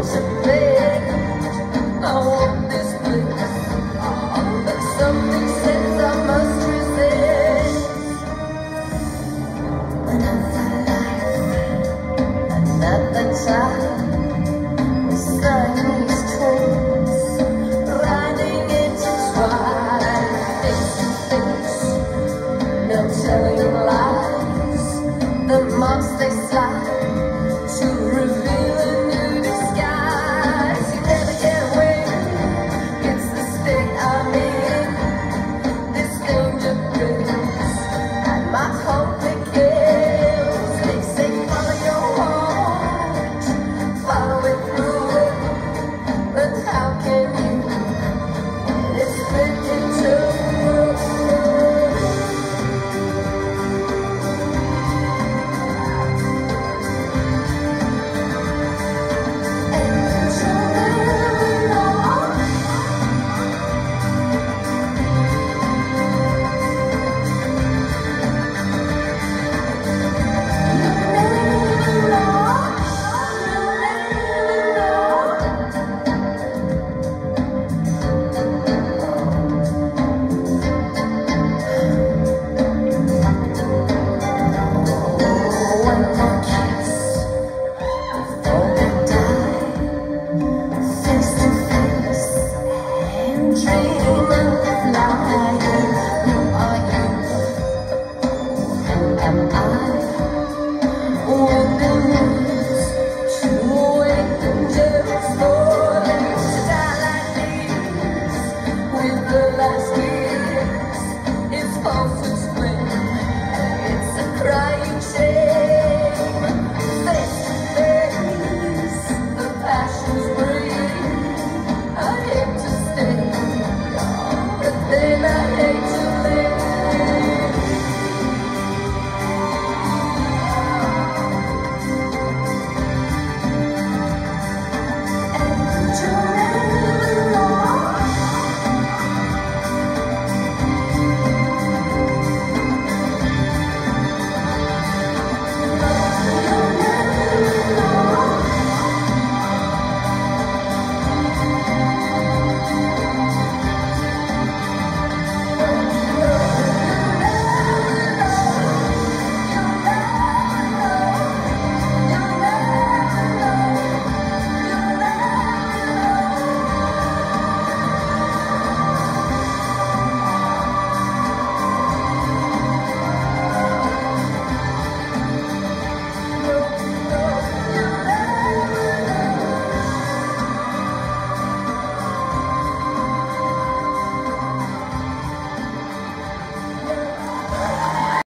Joseph